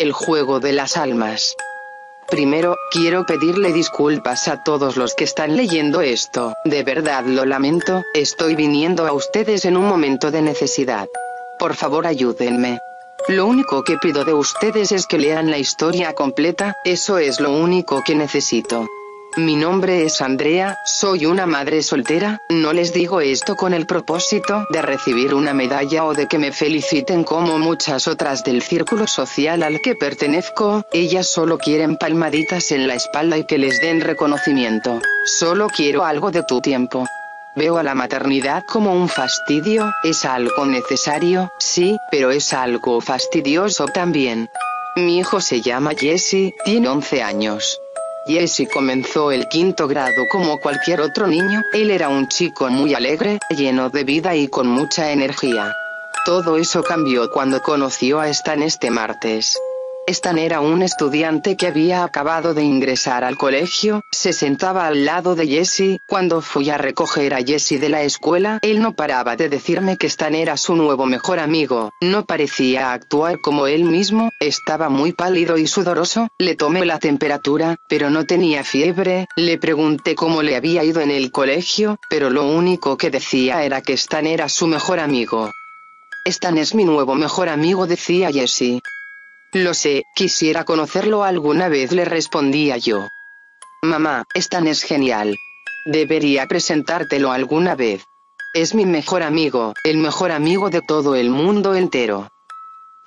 El juego de las almas. Primero, quiero pedirle disculpas a todos los que están leyendo esto, de verdad lo lamento, estoy viniendo a ustedes en un momento de necesidad. Por favor ayúdenme. Lo único que pido de ustedes es que lean la historia completa, eso es lo único que necesito. Mi nombre es Andrea, soy una madre soltera, no les digo esto con el propósito de recibir una medalla o de que me feliciten como muchas otras del círculo social al que pertenezco, ellas solo quieren palmaditas en la espalda y que les den reconocimiento. Solo quiero algo de tu tiempo. Veo a la maternidad como un fastidio, es algo necesario, sí, pero es algo fastidioso también. Mi hijo se llama Jesse, tiene 11 años. Jesse comenzó el quinto grado como cualquier otro niño, él era un chico muy alegre, lleno de vida y con mucha energía. Todo eso cambió cuando conoció a Stan este martes. Stan era un estudiante que había acabado de ingresar al colegio, se sentaba al lado de Jesse, cuando fui a recoger a Jesse de la escuela, él no paraba de decirme que Stan era su nuevo mejor amigo, no parecía actuar como él mismo, estaba muy pálido y sudoroso, le tomé la temperatura, pero no tenía fiebre, le pregunté cómo le había ido en el colegio, pero lo único que decía era que Stan era su mejor amigo. Stan es mi nuevo mejor amigo decía Jesse. Lo sé, quisiera conocerlo alguna vez, le respondía yo. Mamá, Stan es genial. Debería presentártelo alguna vez. Es mi mejor amigo, el mejor amigo de todo el mundo entero.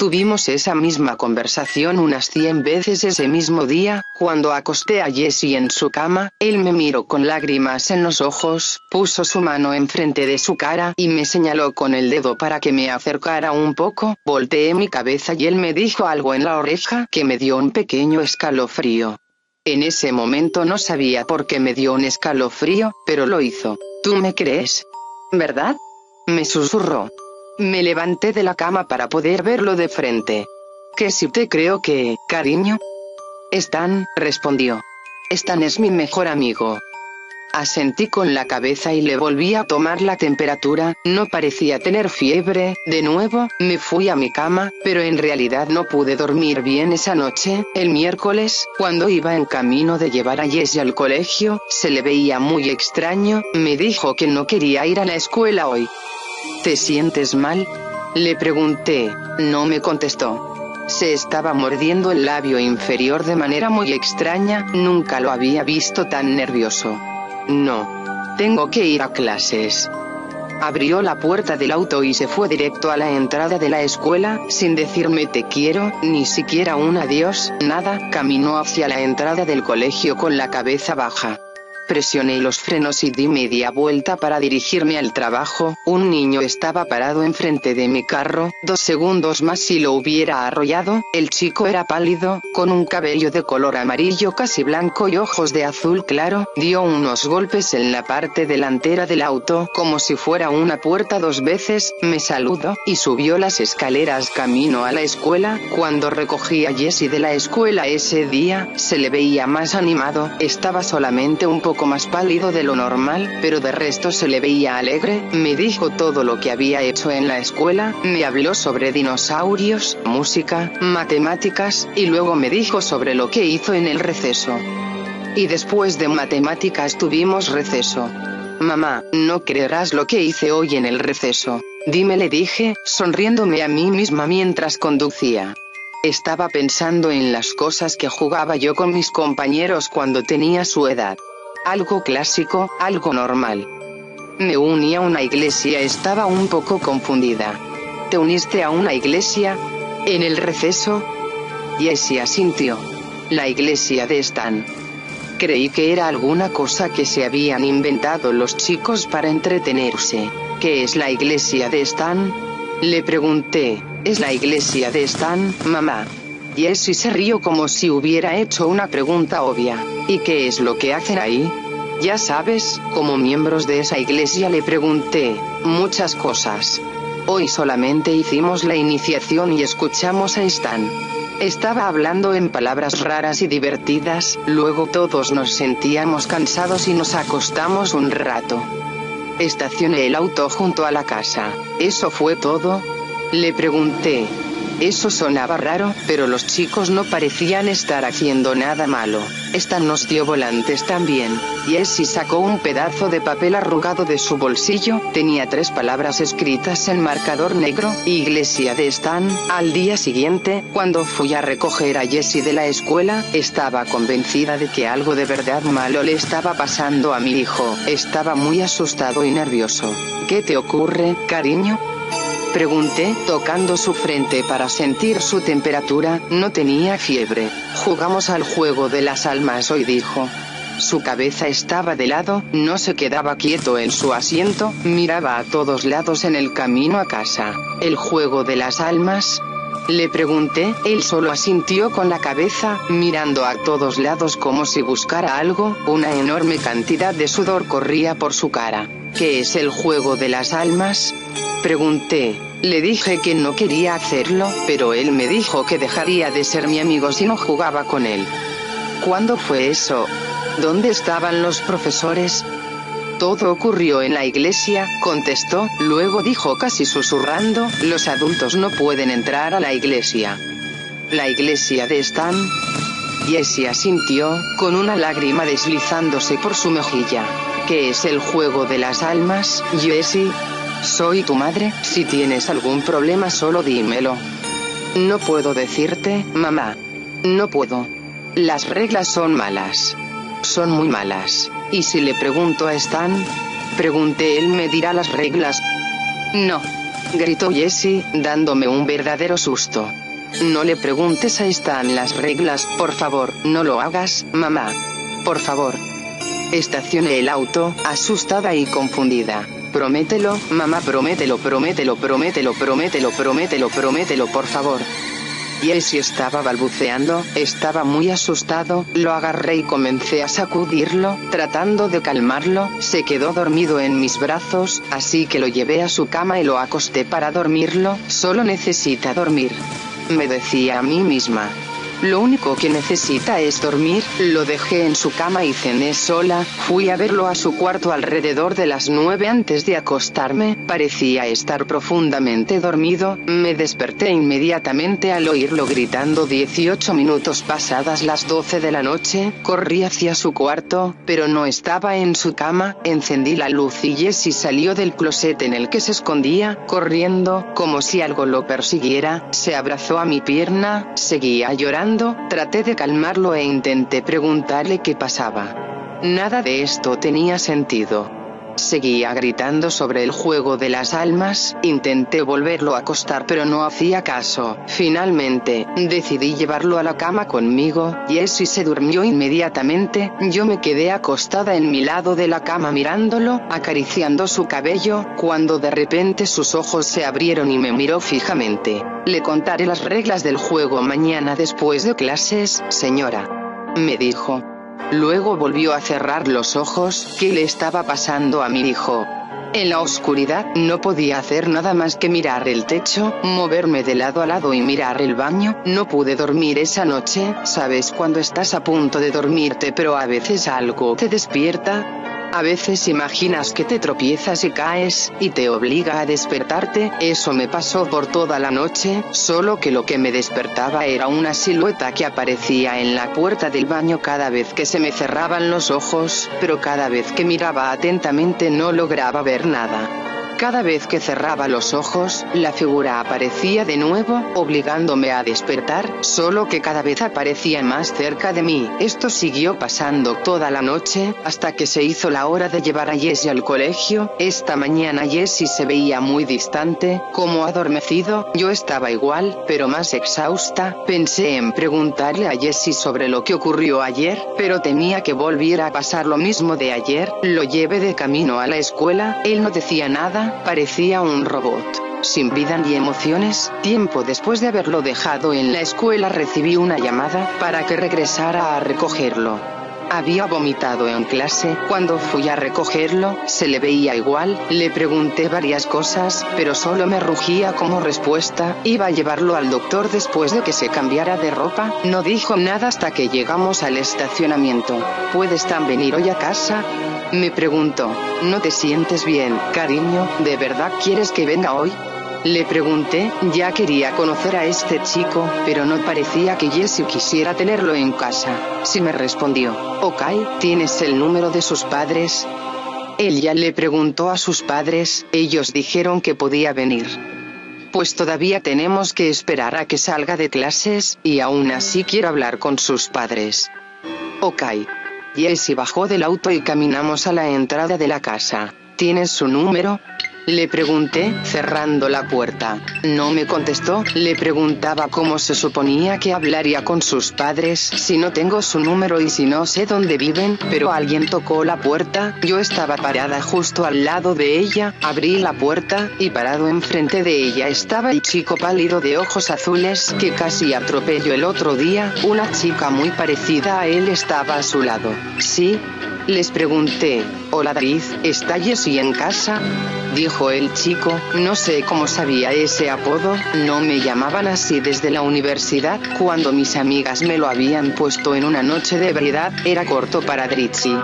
Tuvimos esa misma conversación unas cien veces ese mismo día, cuando acosté a Jesse en su cama, él me miró con lágrimas en los ojos, puso su mano enfrente de su cara y me señaló con el dedo para que me acercara un poco, volteé mi cabeza y él me dijo algo en la oreja que me dio un pequeño escalofrío. En ese momento no sabía por qué me dio un escalofrío, pero lo hizo. ¿Tú me crees? ¿Verdad? Me susurró. Me levanté de la cama para poder verlo de frente. Que si te creo que, cariño. Stan, respondió. Stan es mi mejor amigo. Asentí con la cabeza y le volví a tomar la temperatura, no parecía tener fiebre, de nuevo, me fui a mi cama, pero en realidad no pude dormir bien esa noche, el miércoles, cuando iba en camino de llevar a Jessie al colegio, se le veía muy extraño, me dijo que no quería ir a la escuela hoy. ¿Te sientes mal? Le pregunté, no me contestó. Se estaba mordiendo el labio inferior de manera muy extraña, nunca lo había visto tan nervioso. No. Tengo que ir a clases. Abrió la puerta del auto y se fue directo a la entrada de la escuela, sin decirme te quiero, ni siquiera un adiós, nada, caminó hacia la entrada del colegio con la cabeza baja. Presioné los frenos y di media vuelta para dirigirme al trabajo, un niño estaba parado enfrente de mi carro, dos segundos más si lo hubiera arrollado, el chico era pálido, con un cabello de color amarillo casi blanco y ojos de azul claro, dio unos golpes en la parte delantera del auto, como si fuera una puerta dos veces, me saludó, y subió las escaleras camino a la escuela, cuando recogí a Jesse de la escuela ese día, se le veía más animado, estaba solamente un poco más pálido de lo normal, pero de resto se le veía alegre, me dijo todo lo que había hecho en la escuela, me habló sobre dinosaurios, música, matemáticas, y luego me dijo sobre lo que hizo en el receso. Y después de matemáticas tuvimos receso. Mamá, no creerás lo que hice hoy en el receso. Dime, le dije, sonriéndome a mí misma mientras conducía. Estaba pensando en las cosas que jugaba yo con mis compañeros cuando tenía su edad. Algo clásico, algo normal. Me uní a una iglesia, estaba un poco confundida. ¿Te uniste a una iglesia? ¿En el receso? Jessie asintió. La iglesia de Stan. Creí que era alguna cosa que se habían inventado los chicos para entretenerse. ¿Qué es la iglesia de Stan? Le pregunté, ¿es la iglesia de Stan, mamá? Jessie se rió como si hubiera hecho una pregunta obvia. ¿Y qué es lo que hacen ahí? Ya sabes, como miembros de esa iglesia le pregunté, muchas cosas. Hoy solamente hicimos la iniciación y escuchamos a Stan. Estaba hablando en palabras raras y divertidas, luego todos nos sentíamos cansados y nos acostamos un rato. Estacioné el auto junto a la casa. ¿Eso fue todo? Le pregunté. Eso sonaba raro, pero los chicos no parecían estar haciendo nada malo. Stan nos dio volantes también. Jessie sacó un pedazo de papel arrugado de su bolsillo, tenía tres palabras escritas en marcador negro, Iglesia de Stan. Al día siguiente, cuando fui a recoger a Jessie de la escuela, estaba convencida de que algo de verdad malo le estaba pasando a mi hijo. Estaba muy asustado y nervioso. ¿Qué te ocurre, cariño? Pregunté, tocando su frente para sentir su temperatura, no tenía fiebre. Jugamos al juego de las almas hoy dijo. Su cabeza estaba de lado, no se quedaba quieto en su asiento, miraba a todos lados en el camino a casa. ¿El juego de las almas? Le pregunté, él solo asintió con la cabeza, mirando a todos lados como si buscara algo, una enorme cantidad de sudor corría por su cara. ¿Qué es el juego de las almas? Pregunté. Le dije que no quería hacerlo, pero él me dijo que dejaría de ser mi amigo si no jugaba con él. ¿Cuándo fue eso? ¿Dónde estaban los profesores? Todo ocurrió en la iglesia, contestó, luego dijo casi susurrando, los adultos no pueden entrar a la iglesia. ¿La iglesia de Stan? Jessie asintió, con una lágrima deslizándose por su mejilla. ¿Qué es el juego de las almas, Jessie? Soy tu madre, si tienes algún problema solo dímelo. No puedo decirte, mamá. No puedo. Las reglas son malas. Son muy malas. ¿Y si le pregunto a Stan? Pregunté, él me dirá las reglas. No. Gritó Jessie, dándome un verdadero susto. No le preguntes a Stan las reglas, por favor, no lo hagas, mamá. Por favor. Estacioné el auto, asustada y confundida. Promételo, mamá, promételo, promételo, promételo, promételo, promételo, promételo, por favor. Jessie estaba balbuceando, estaba muy asustado, lo agarré y comencé a sacudirlo, tratando de calmarlo, se quedó dormido en mis brazos, así que lo llevé a su cama y lo acosté para dormirlo, solo necesita dormir. Me decía a mí misma. Lo único que necesita es dormir, lo dejé en su cama y cené sola, fui a verlo a su cuarto alrededor de las nueve antes de acostarme, parecía estar profundamente dormido, me desperté inmediatamente al oírlo gritando 18 minutos pasadas las 12 de la noche, corrí hacia su cuarto, pero no estaba en su cama, encendí la luz y Jessie salió del closet en el que se escondía, corriendo, como si algo lo persiguiera, se abrazó a mi pierna, seguía llorando, traté de calmarlo e intenté preguntarle qué pasaba. Nada de esto tenía sentido. Seguía gritando sobre el juego de las almas, intenté volverlo a acostar pero no hacía caso. Finalmente, decidí llevarlo a la cama conmigo, Jessie se durmió inmediatamente, yo me quedé acostada en mi lado de la cama mirándolo, acariciando su cabello, cuando de repente sus ojos se abrieron y me miró fijamente. Le contaré las reglas del juego mañana después de clases, señora. Me dijo. Luego volvió a cerrar los ojos, ¿qué le estaba pasando a mi hijo? En la oscuridad, no podía hacer nada más que mirar el techo, moverme de lado a lado y mirar el baño, no pude dormir esa noche, sabes cuando estás a punto de dormirte pero a veces algo te despierta, a veces imaginas que te tropiezas y caes, y te obliga a despertarte, eso me pasó por toda la noche, solo que lo que me despertaba era una silueta que aparecía en la puerta del baño cada vez que se me cerraban los ojos, pero cada vez que miraba atentamente no lograba ver nada. Cada vez que cerraba los ojos, la figura aparecía de nuevo, obligándome a despertar, solo que cada vez aparecía más cerca de mí. Esto siguió pasando toda la noche, hasta que se hizo la hora de llevar a Jessie al colegio. Esta mañana Jessie se veía muy distante, como adormecido, yo estaba igual, pero más exhausta. Pensé en preguntarle a Jessie sobre lo que ocurrió ayer, pero temía que volviera a pasar lo mismo de ayer. Lo llevé de camino a la escuela, él no decía nada, parecía un robot sin vida ni emociones, tiempo después de haberlo dejado en la escuela recibí una llamada para que regresara a recogerlo. Había vomitado en clase, cuando fui a recogerlo, se le veía igual, le pregunté varias cosas, pero solo me rugía como respuesta, iba a llevarlo al doctor después de que se cambiara de ropa, no dijo nada hasta que llegamos al estacionamiento. ¿Puedes tan venir hoy a casa? Me preguntó, ¿no te sientes bien, cariño? ¿De verdad quieres que venga hoy? Le pregunté, ya quería conocer a este chico, pero no parecía que Jesse quisiera tenerlo en casa. Si me respondió, ok, ¿tienes el número de sus padres? Ella le preguntó a sus padres, ellos dijeron que podía venir. Pues todavía tenemos que esperar a que salga de clases, y aún así quiero hablar con sus padres. Ok. Jesse bajó del auto y caminamos a la entrada de la casa. ¿Tienes su número? Le pregunté, cerrando la puerta. No me contestó, le preguntaba cómo se suponía que hablaría con sus padres si no tengo su número y si no sé dónde viven, pero alguien tocó la puerta, yo estaba parada justo al lado de ella, abrí la puerta, y parado enfrente de ella estaba el chico pálido de ojos azules que casi atropelló el otro día, una chica muy parecida a él estaba a su lado. Sí, les pregunté, hola David, ¿está Jessie en casa? Dijo el chico, no sé cómo sabía ese apodo, no me llamaban así desde la universidad, cuando mis amigas me lo habían puesto en una noche de ebriedad, era corto para Dritzy.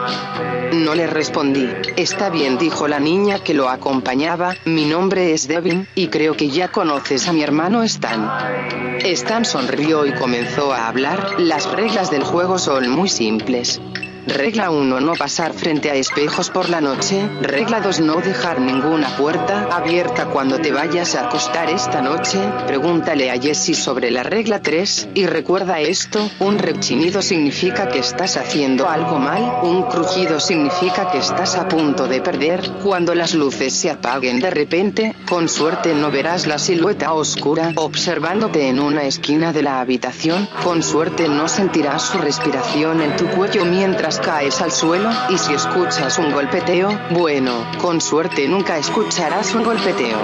No le respondí. Está bien, dijo la niña que lo acompañaba, mi nombre es Devin, y creo que ya conoces a mi hermano Stan. Stan sonrió y comenzó a hablar, las reglas del juego son muy simples. Regla 1 no pasar frente a espejos por la noche. Regla 2 no dejar ninguna puerta abierta cuando te vayas a acostar esta noche. Pregúntale a Jessie sobre la regla 3 y recuerda esto, un rechinido significa que estás haciendo algo mal, un crujido significa que estás a punto de perder, cuando las luces se apaguen de repente, con suerte no verás la silueta oscura observándote en una esquina de la habitación, con suerte no sentirás su respiración en tu cuello mientras caes al suelo, y si escuchas un golpeteo, bueno, con suerte nunca escucharás un golpeteo.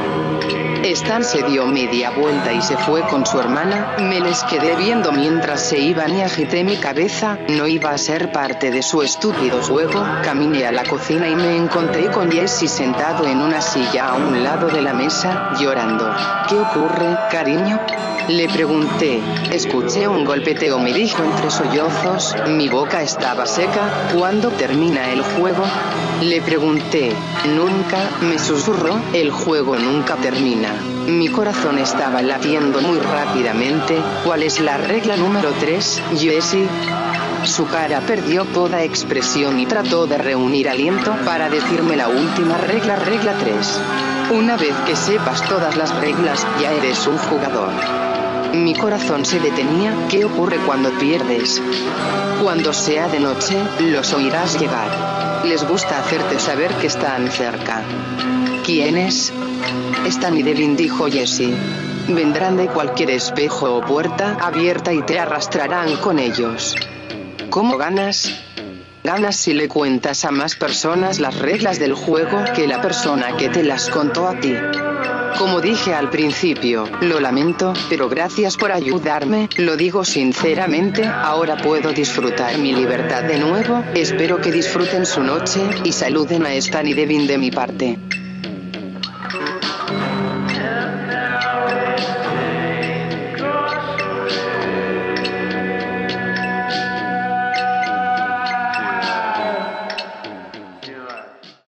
Stan se dio media vuelta y se fue con su hermana, me les quedé viendo mientras se iban y agité mi cabeza, no iba a ser parte de su estúpido juego, caminé a la cocina y me encontré con Jesse sentado en una silla a un lado de la mesa, llorando. ¿Qué ocurre, cariño? Le pregunté, escuché un golpeteo, me dijo entre sollozos, mi boca estaba seca, ¿cuándo termina el juego? Le pregunté, nunca, me susurró, el juego nunca termina. Mi corazón estaba latiendo muy rápidamente, ¿cuál es la regla número 3, Jessie? Su cara perdió toda expresión y trató de reunir aliento para decirme la última regla, regla 3. Una vez que sepas todas las reglas, ya eres un jugador. Mi corazón se detenía. ¿Qué ocurre cuando pierdes? Cuando sea de noche, los oirás llegar. Les gusta hacerte saber que están cerca. ¿Quiénes? Stan y Devin dijo Jesse. Vendrán de cualquier espejo o puerta abierta y te arrastrarán con ellos. ¿Cómo ganas? Ganas si le cuentas a más personas las reglas del juego que la persona que te las contó a ti. Como dije al principio, lo lamento, pero gracias por ayudarme, lo digo sinceramente, ahora puedo disfrutar mi libertad de nuevo, espero que disfruten su noche, y saluden a Stan y Devin de mi parte.